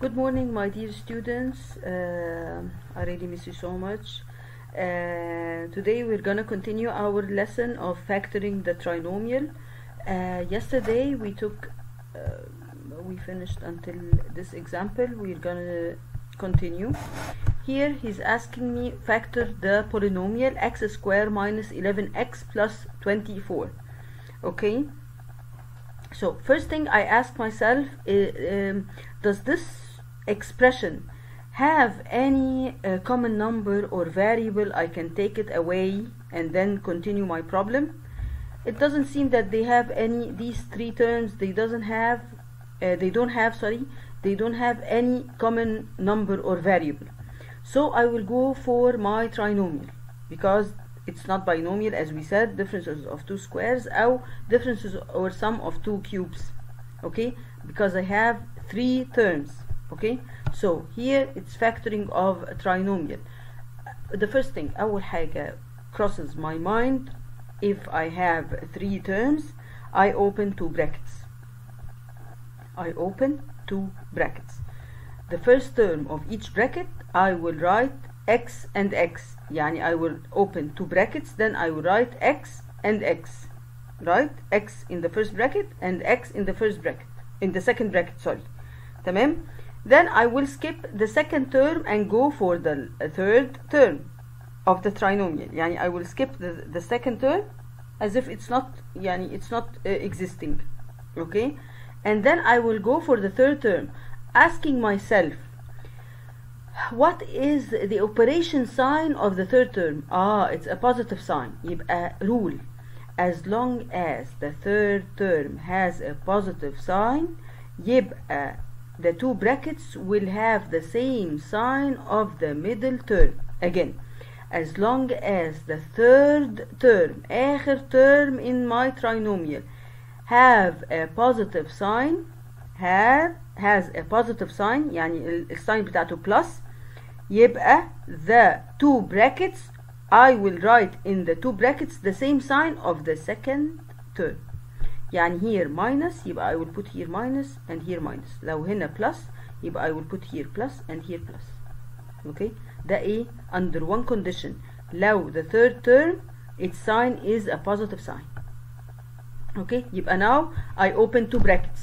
Good morning, my dear students. Uh, I really miss you so much. Uh, today we're gonna continue our lesson of factoring the trinomial. Uh, yesterday we took, uh, we finished until this example. We're gonna continue. Here he's asking me factor the polynomial x squared minus 11x plus 24. Okay. So first thing I ask myself, i- um, does this expression have any uh, common number or variable I can take it away and then continue my problem? It doesn't seem that they have any these three terms. They doesn't have, uh, they don't have sorry, they don't have any common number or variable. So I will go for my trinomial because it's not binomial as we said differences of two squares or differences or sum of two cubes okay because I have three terms okay so here it's factoring of a trinomial the first thing أول حاجة crosses my mind if I have three terms I open two brackets I open two brackets the first term of each bracket I will write x and x يعني I will open two brackets then I will write x and x right x in the first bracket and x in the first bracket in the second bracket sorry تمام then I will skip the second term and go for the third term of the trinomial يعني I will skip the, the second term as if it's not يعني it's not uh, existing okay and then I will go for the third term asking myself what is the operation sign of the third term ah it's a positive sign يبقى rule as long as the third term has a positive sign يبقى the two brackets will have the same sign of the middle term again as long as the third term آخر term in my trinomial have a positive sign have has a positive sign يعني ال- الساين بتاعته plus يبقى the two brackets I will write in the two brackets the same sign of the second term يعني here minus يبقى I will put here minus and here minus لو هنا plus يبقى I will put here plus and here plus okay ده ايه under one condition لو the third term its sign is a positive sign okay يبقى now I open two brackets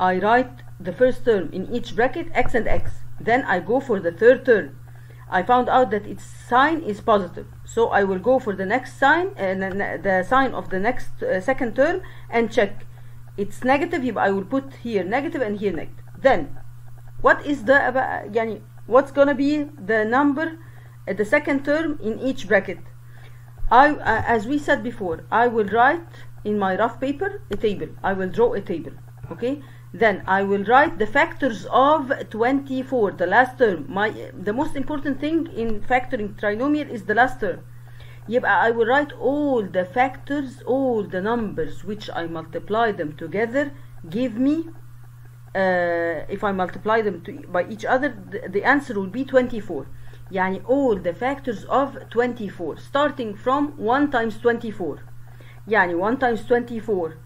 I write the first term in each bracket x and x then I go for the third term I found out that its sign is positive so I will go for the next sign and the sign of the next uh, second term and check it's negative يبقى I will put here negative and here negative then what is the بقى- يعني what's gonna be the number at the second term in each bracket I uh, as we said before I will write in my rough paper a table I will draw a table okay then I will write the factors of 24 the last term my the most important thing in factoring trinomial is the last term يبقى I will write all the factors all the numbers which I multiply them together give me uh, if I multiply them to, by each other the, the answer will be 24 يعني all the factors of 24 starting from 1 times 24 يعني 1 times 24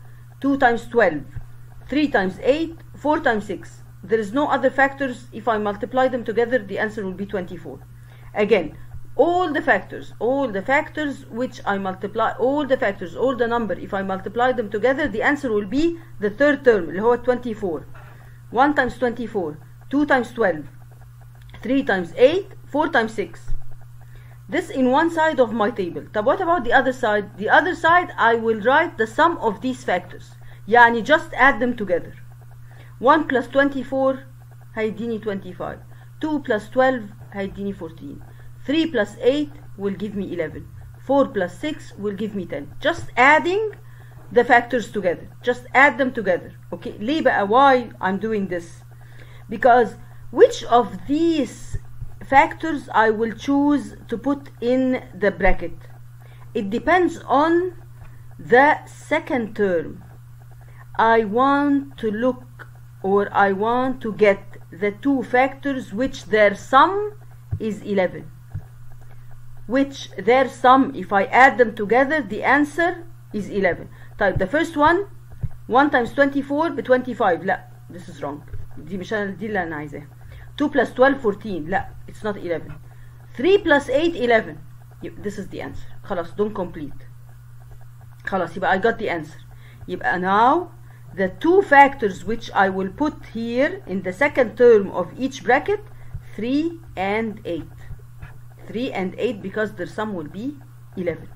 2 times 12 3 times 8 4 times 6 there is no other factors if I multiply them together the answer will be 24 again all the factors all the factors which I multiply all the factors all the number if I multiply them together the answer will be the third term اللي هو 24 1 times 24 2 times 12 3 times 8 4 times 6 this in one side of my table طب what about the other side the other side I will write the sum of these factors يعني just add them together 1 plus 24 هيديني 25 2 plus 12 هيديني 14 3 plus 8 will give me 11 4 plus 6 will give me 10 just adding the factors together just add them together okay ليه بقى why I'm doing this because which of these factors I will choose to put in the bracket it depends on the second term I want to look or I want to get the two factors which their sum is 11 which their sum if I add them together the answer is 11 طيب the first one 1 times 24 ب 25 لا this is wrong دي مش انا دي اللي انا عايزاها 2 plus 12 14 لا it's not 11 3 plus 8 11 يبقى this is the answer خلاص don't complete خلاص يبقى I got the answer يبقى now the two factors which I will put here in the second term of each bracket 3 and 8 3 and 8 because their sum will be 11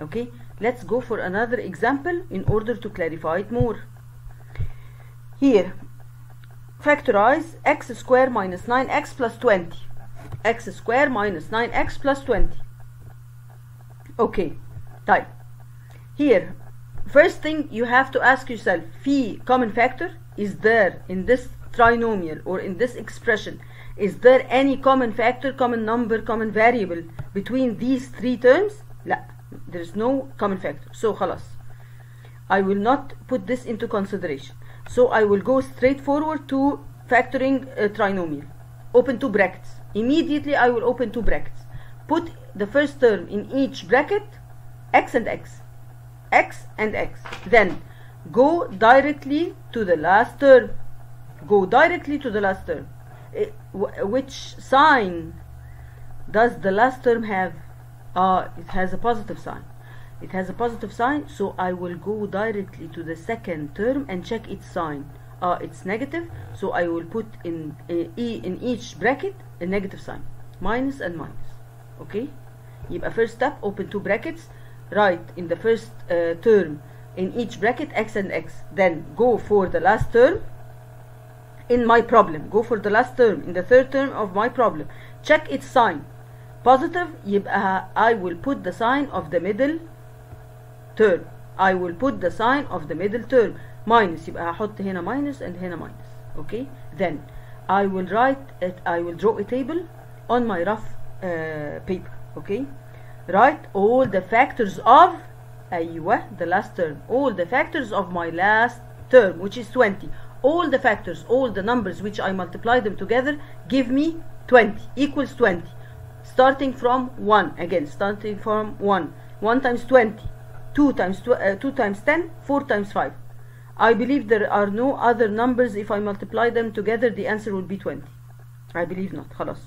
okay? Let's go for another example in order to clarify it more. Here factorize x square minus 9x plus 20 x square minus 9x plus 20 okay type here first thing you have to ask yourself في common factor is there in this trinomial or in this expression is there any common factor common number common variable between these three terms لا there is no common factor so خلاص I will not put this into consideration so I will go straight forward to factoring a trinomial open two brackets immediately I will open two brackets put the first term in each bracket x and x x and x then go directly to the last term go directly to the last term Eh, wh- which sign does the last term have uh, it has a positive sign it has a positive sign so I will go directly to the second term and check its sign uh, it's negative so I will put in uh, e in each bracket a negative sign minus and minus okay يبقى first step open two brackets write in the first uh, term in each bracket x and x then go for the last term in my problem go for the last term in the third term of my problem check its sign positive يبقى I will put the sign of the middle term I will put the sign of the middle term minus يبقى هحط هنا minus and هنا minus okay then I will write it I will draw a table on my rough uh, paper okay write all the factors of أيوة the last term all the factors of my last term which is 20 all the factors all the numbers which I multiply them together give me 20 equals 20 starting from 1 again starting from 1 1 times 20 2 times tw- uh, 2 times 10 4 times 5 I believe there are no other numbers if I multiply them together the answer will be 20 I believe not خلاص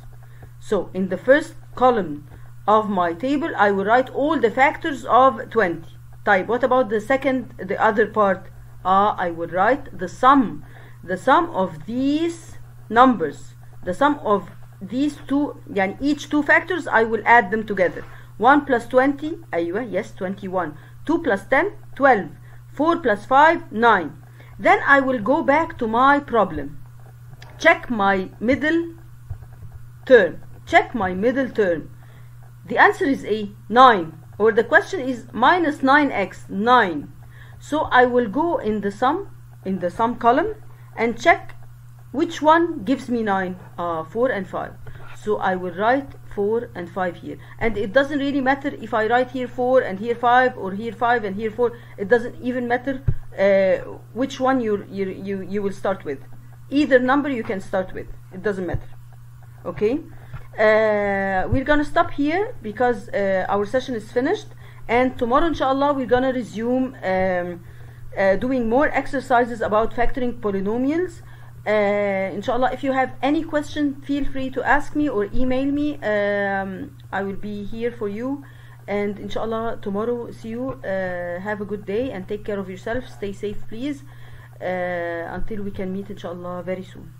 so in the first column of my table I will write all the factors of 20 طيب what about the second the other part uh, I will write the sum the sum of these numbers the sum of these two يعني each two factors I will add them together 1 plus 20 أيوة yes 21 2 plus 10 12 4 plus 5 9 then I will go back to my problem check my middle term check my middle term the answer is a 9 or the question is minus 9x 9 so I will go in the sum in the sum column and check which one gives me 9 uh, 4 and 5 so I will write 4 and 5 here. And it doesn't really matter if I write here 4 and here 5 or here 5 and here 4 it doesn't even matter uh, which one you, you you you will start with. Either number you can start with. It doesn't matter. Okay uh, we're gonna stop here because uh, our session is finished. And tomorrow inshallah we're gonna resume um, uh, doing more exercises about factoring polynomials. Uh, inshallah if you have any question feel free to ask me or email me. Um, I will be here for you. And inshallah tomorrow see you. Uh, have a good day and take care of yourself. Stay safe please. Uh, until we can meet inshallah very soon